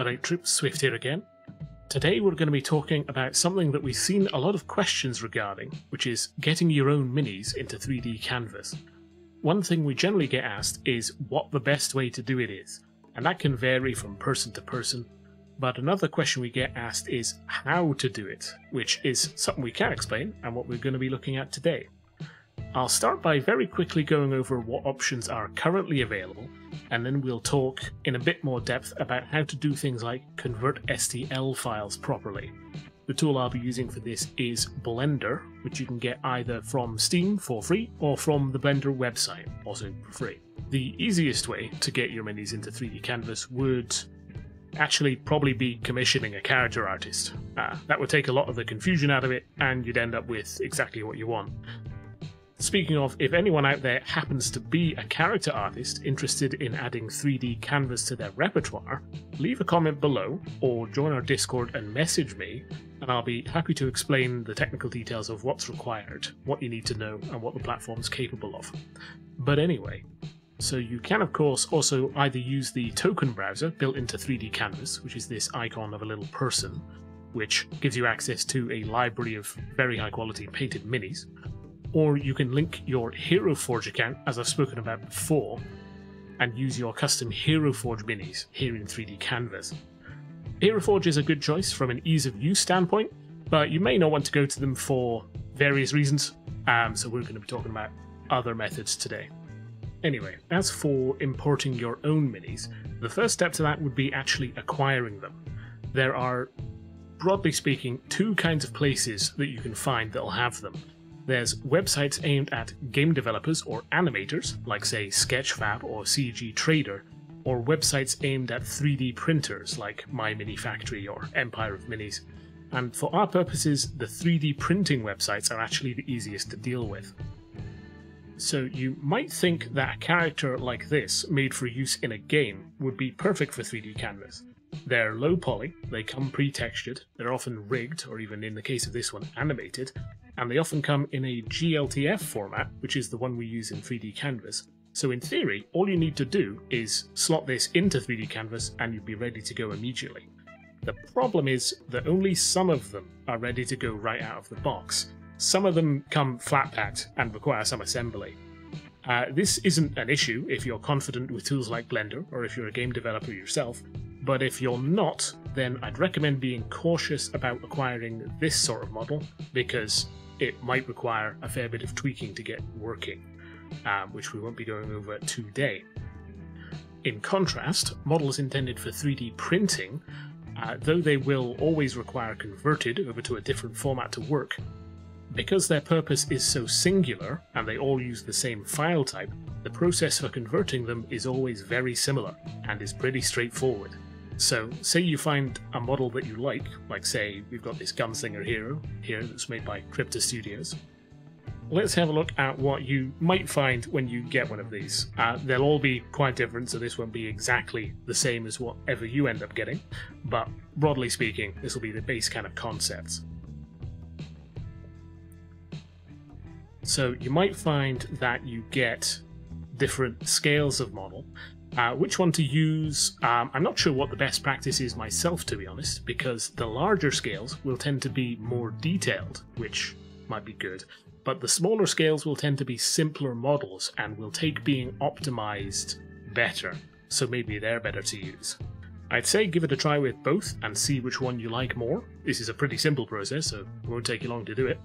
Alright, Troop Swift here again. Today we're going to be talking about something that we've seen a lot of questions regarding, which is getting your own minis into 3D Canvas. One thing we generally get asked is what the best way to do it is, and that can vary from person to person. But another question we get asked is how to do it, which is something we can explain and what we're going to be looking at today. I'll start by very quickly going over what options are currently available, and then we'll talk in a bit more depth about how to do things like convert STL files properly. The tool I'll be using for this is Blender, which you can get either from Steam for free or from the Blender website, also for free. The easiest way to get your minis into 3D Canvas would actually probably be commissioning a character artist. Uh, that would take a lot of the confusion out of it, and you'd end up with exactly what you want. Speaking of, if anyone out there happens to be a character artist interested in adding 3D canvas to their repertoire, leave a comment below or join our Discord and message me, and I'll be happy to explain the technical details of what's required, what you need to know, and what the platform's capable of. But anyway, so you can of course also either use the token browser built into 3D Canvas, which is this icon of a little person, which gives you access to a library of very high quality painted minis, or you can link your Hero Forge account, as I've spoken about before, and use your custom Hero Forge minis here in 3D Canvas. Hero Forge is a good choice from an ease of use standpoint, but you may not want to go to them for various reasons, um, so we're going to be talking about other methods today. Anyway, as for importing your own minis, the first step to that would be actually acquiring them. There are, broadly speaking, two kinds of places that you can find that'll have them. There's websites aimed at game developers or animators, like say Sketchfab or CG Trader, or websites aimed at 3D printers like My Mini Factory or Empire of Minis. And for our purposes, the 3D printing websites are actually the easiest to deal with. So you might think that a character like this, made for use in a game, would be perfect for 3D Canvas. They're low poly, they come pre-textured, they're often rigged, or even in the case of this one, animated, and they often come in a GLTF format, which is the one we use in 3D Canvas. So in theory, all you need to do is slot this into 3D Canvas and you'd be ready to go immediately. The problem is that only some of them are ready to go right out of the box. Some of them come flat packed and require some assembly. Uh, this isn't an issue if you're confident with tools like Blender or if you're a game developer yourself, but if you're not, then I'd recommend being cautious about acquiring this sort of model because it might require a fair bit of tweaking to get working, um, which we won't be going over today. In contrast, models intended for 3D printing, uh, though they will always require converted over to a different format to work, because their purpose is so singular and they all use the same file type, the process for converting them is always very similar and is pretty straightforward. So, say you find a model that you like, like say we've got this Gunslinger Hero here that's made by Crypta Studios. Let's have a look at what you might find when you get one of these. Uh, they'll all be quite different, so this won't be exactly the same as whatever you end up getting, but broadly speaking, this will be the base kind of concepts. So you might find that you get different scales of model, uh, which one to use, um, I'm not sure what the best practice is myself, to be honest, because the larger scales will tend to be more detailed, which might be good, but the smaller scales will tend to be simpler models and will take being optimized better, so maybe they're better to use. I'd say give it a try with both and see which one you like more. This is a pretty simple process, so it won't take you long to do it.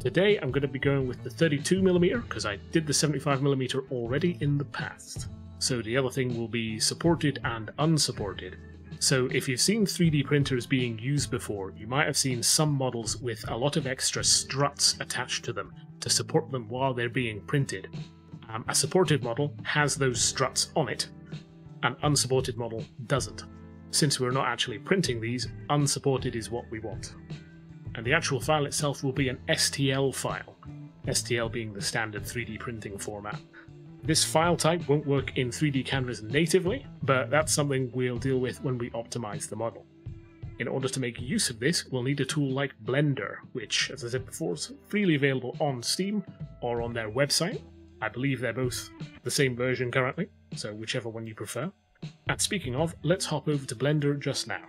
Today I'm going to be going with the 32mm because I did the 75mm already in the past so the other thing will be supported and unsupported. So if you've seen 3D printers being used before, you might have seen some models with a lot of extra struts attached to them to support them while they're being printed. Um, a supported model has those struts on it, an unsupported model doesn't. Since we're not actually printing these, unsupported is what we want. And the actual file itself will be an STL file, STL being the standard 3D printing format. This file type won't work in 3D Canvas natively, but that's something we'll deal with when we optimize the model. In order to make use of this, we'll need a tool like Blender, which, as I said before, is freely available on Steam or on their website. I believe they're both the same version currently, so whichever one you prefer. And speaking of, let's hop over to Blender just now.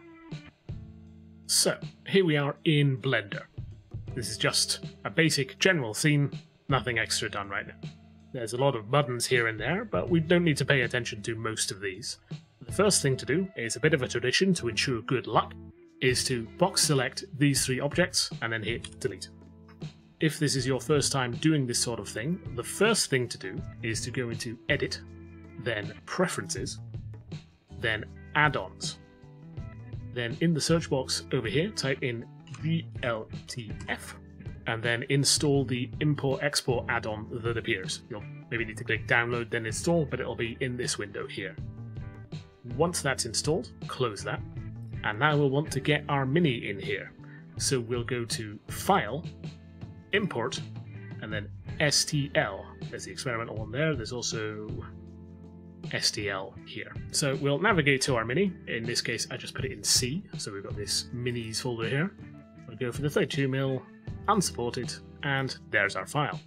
So, here we are in Blender. This is just a basic general scene, nothing extra done right now. There's a lot of buttons here and there, but we don't need to pay attention to most of these. The first thing to do is a bit of a tradition to ensure good luck, is to box select these three objects and then hit delete. If this is your first time doing this sort of thing, the first thing to do is to go into edit, then preferences, then add-ons. Then in the search box over here, type in GLTF, and then install the import export add-on that appears. You'll maybe need to click download then install, but it'll be in this window here. Once that's installed, close that, and now we'll want to get our mini in here. So we'll go to File, Import, and then STL. There's the experimental one there. There's also STL here. So we'll navigate to our mini. In this case, I just put it in C. So we've got this minis folder here. We'll go for the 32mm, unsupported, and there's our file.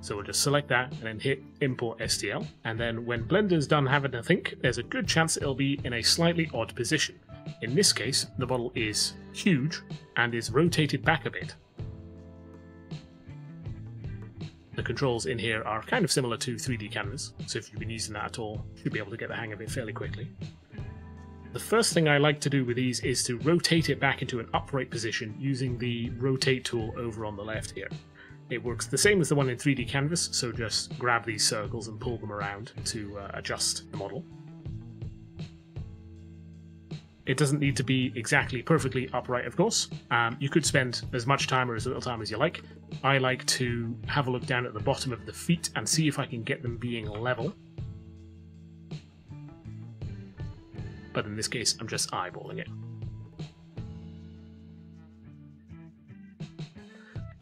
So we'll just select that and then hit import STL. And then when Blender's done having a think, there's a good chance it'll be in a slightly odd position. In this case, the model is huge and is rotated back a bit. The controls in here are kind of similar to 3D Canvas, so if you've been using that at all, you should be able to get the hang of it fairly quickly. The first thing I like to do with these is to rotate it back into an upright position using the rotate tool over on the left here. It works the same as the one in 3D Canvas, so just grab these circles and pull them around to uh, adjust the model. It doesn't need to be exactly perfectly upright, of course. Um, you could spend as much time or as little time as you like. I like to have a look down at the bottom of the feet and see if I can get them being level. But in this case, I'm just eyeballing it.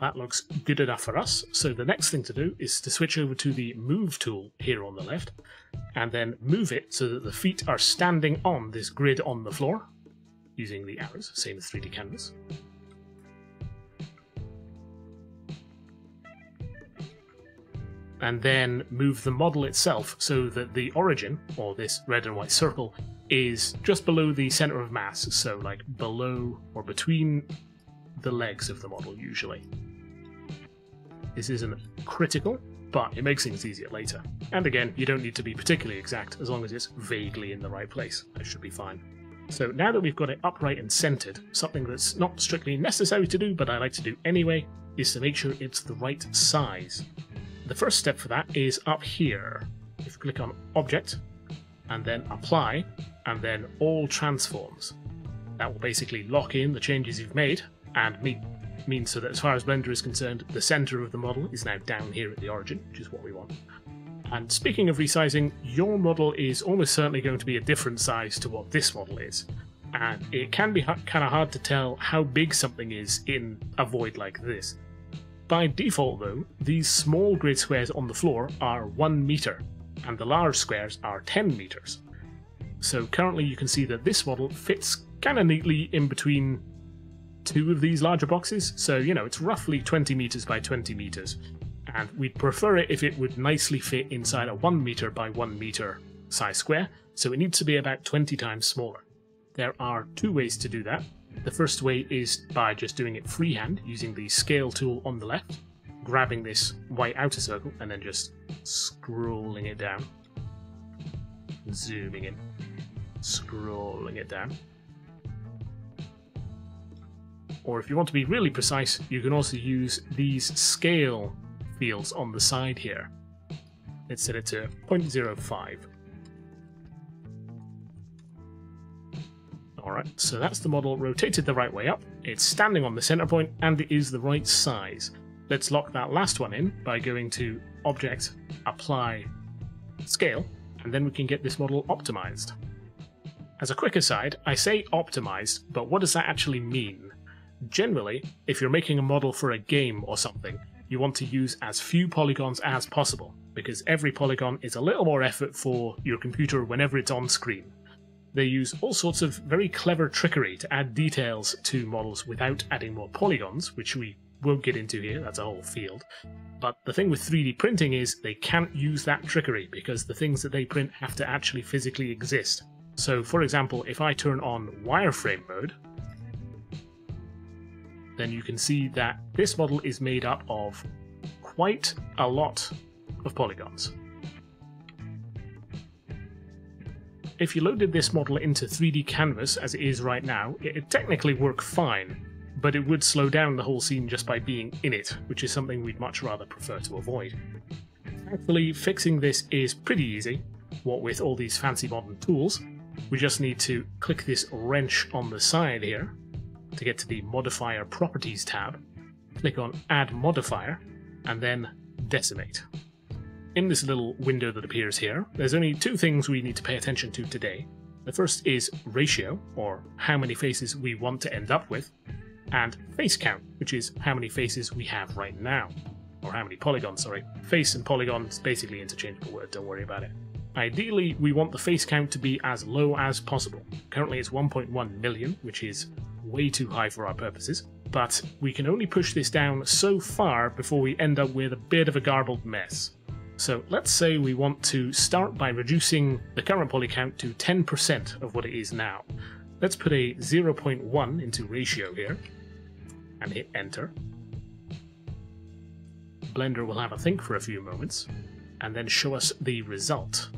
That looks good enough for us, so the next thing to do is to switch over to the Move tool here on the left, and then move it so that the feet are standing on this grid on the floor, using the arrows, same as 3D Canvas. And then move the model itself so that the origin, or this red and white circle, is just below the center of mass, so like below or between the legs of the model usually. This isn't critical, but it makes things easier later. And again, you don't need to be particularly exact as long as it's vaguely in the right place. That should be fine. So now that we've got it upright and centered, something that's not strictly necessary to do, but I like to do anyway, is to make sure it's the right size. The first step for that is up here. If you click on Object, and then Apply, and then All Transforms. That will basically lock in the changes you've made, and mean, means so that as far as Blender is concerned, the center of the model is now down here at the origin, which is what we want. And speaking of resizing, your model is almost certainly going to be a different size to what this model is. And it can be kind of hard to tell how big something is in a void like this. By default, though, these small grid squares on the floor are 1 meter, and the large squares are 10 meters. So currently you can see that this model fits kind of neatly in between two of these larger boxes, so you know, it's roughly 20 meters by 20 meters. And we'd prefer it if it would nicely fit inside a 1 meter by 1 meter size square, so it needs to be about 20 times smaller. There are two ways to do that. The first way is by just doing it freehand using the scale tool on the left, grabbing this white outer circle and then just scrolling it down, zooming in, scrolling it down. Or if you want to be really precise, you can also use these scale fields on the side here. Let's set it to 0.05. Alright, so that's the model rotated the right way up, it's standing on the center point, and it is the right size. Let's lock that last one in by going to Object, Apply, Scale, and then we can get this model optimized. As a quick aside, I say optimized, but what does that actually mean? Generally, if you're making a model for a game or something, you want to use as few polygons as possible, because every polygon is a little more effort for your computer whenever it's on screen. They use all sorts of very clever trickery to add details to models without adding more polygons, which we won't get into here, that's a whole field. But the thing with 3D printing is they can't use that trickery because the things that they print have to actually physically exist. So for example, if I turn on wireframe mode, then you can see that this model is made up of quite a lot of polygons. If you loaded this model into 3D Canvas as it is right now, it'd technically work fine, but it would slow down the whole scene just by being in it, which is something we'd much rather prefer to avoid. Thankfully, fixing this is pretty easy, what with all these fancy modern tools. We just need to click this wrench on the side here to get to the Modifier Properties tab, click on Add Modifier, and then Decimate. In this little window that appears here, there's only two things we need to pay attention to today. The first is ratio, or how many faces we want to end up with, and face count, which is how many faces we have right now. Or how many polygons, sorry. Face and polygon is basically interchangeable word, don't worry about it. Ideally, we want the face count to be as low as possible. Currently it's 1.1 million, which is way too high for our purposes, but we can only push this down so far before we end up with a bit of a garbled mess. So let's say we want to start by reducing the current poly count to 10% of what it is now. Let's put a 0.1 into ratio here, and hit enter. Blender will have a think for a few moments, and then show us the result.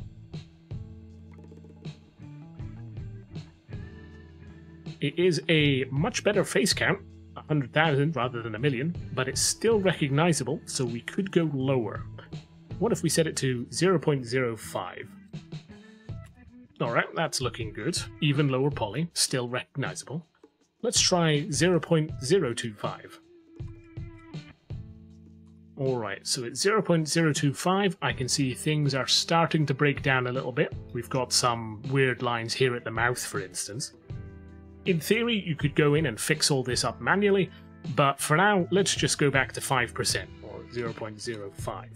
It is a much better face count, 100,000 rather than a million, but it's still recognizable, so we could go lower. What if we set it to 0.05? Alright, that's looking good. Even lower poly, still recognizable. Let's try 0.025. Alright, so at 0.025 I can see things are starting to break down a little bit. We've got some weird lines here at the mouth, for instance. In theory, you could go in and fix all this up manually, but for now, let's just go back to 5%, or 0.05.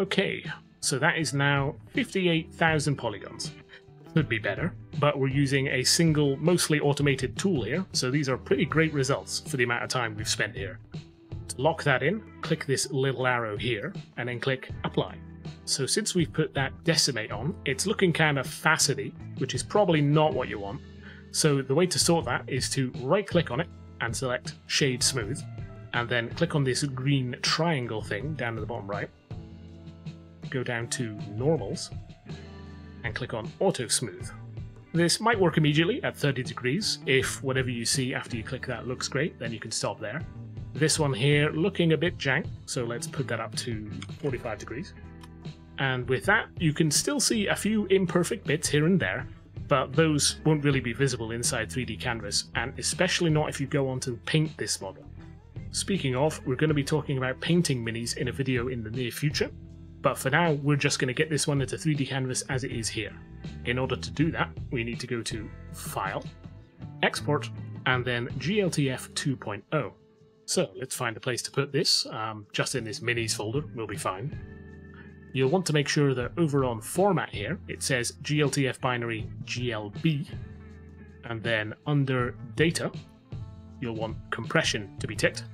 Okay, so that is now 58,000 polygons. Could be better, but we're using a single, mostly automated tool here, so these are pretty great results for the amount of time we've spent here. To lock that in, click this little arrow here, and then click Apply. So since we've put that decimate on, it's looking kind of facety, which is probably not what you want, so the way to sort that is to right click on it and select Shade Smooth, and then click on this green triangle thing down at the bottom right, go down to Normals, and click on Auto Smooth. This might work immediately at 30 degrees. If whatever you see after you click that looks great, then you can stop there. This one here looking a bit jank, so let's put that up to 45 degrees. And with that, you can still see a few imperfect bits here and there, but those won't really be visible inside 3D Canvas, and especially not if you go on to paint this model. Speaking of, we're going to be talking about painting minis in a video in the near future, but for now we're just going to get this one into 3D Canvas as it is here. In order to do that, we need to go to File, Export, and then GLTF 2.0. So let's find a place to put this, um, just in this minis folder we'll be fine. You'll want to make sure that over on format here, it says GLTF binary GLB, and then under data, you'll want compression to be ticked,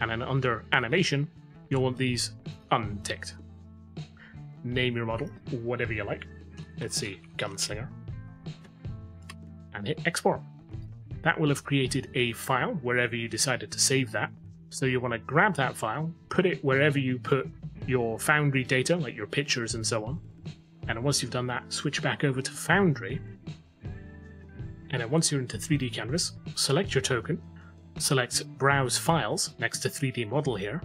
and then under animation, you'll want these unticked. Name your model, whatever you like. Let's see, Gunslinger. And hit export. That will have created a file wherever you decided to save that. So you want to grab that file, put it wherever you put your Foundry data, like your pictures and so on. And once you've done that, switch back over to Foundry. And then once you're into 3D Canvas, select your token, select Browse Files next to 3D Model here,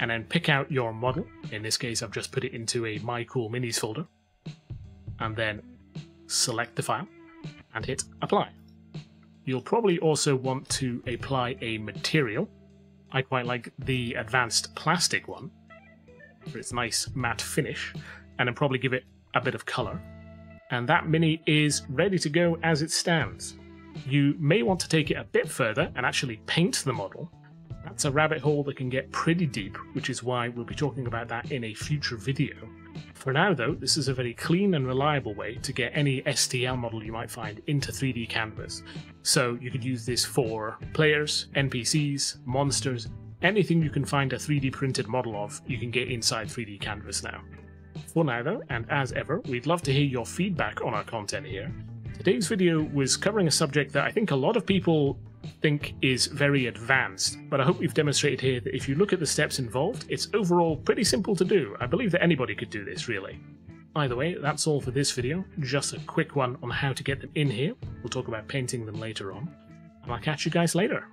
and then pick out your model. In this case, I've just put it into a My Cool Minis folder. And then select the file and hit Apply. You'll probably also want to apply a material. I quite like the advanced plastic one, for its nice matte finish, and then probably give it a bit of colour. And that mini is ready to go as it stands. You may want to take it a bit further and actually paint the model. That's a rabbit hole that can get pretty deep, which is why we'll be talking about that in a future video. For now though, this is a very clean and reliable way to get any STL model you might find into 3D Canvas. So you could use this for players, NPCs, monsters, anything you can find a 3D printed model of, you can get inside 3D Canvas now. For now though, and as ever, we'd love to hear your feedback on our content here. Today's video was covering a subject that I think a lot of people think is very advanced, but I hope we've demonstrated here that if you look at the steps involved, it's overall pretty simple to do. I believe that anybody could do this, really. Either way, that's all for this video, just a quick one on how to get them in here. We'll talk about painting them later on, and I'll catch you guys later.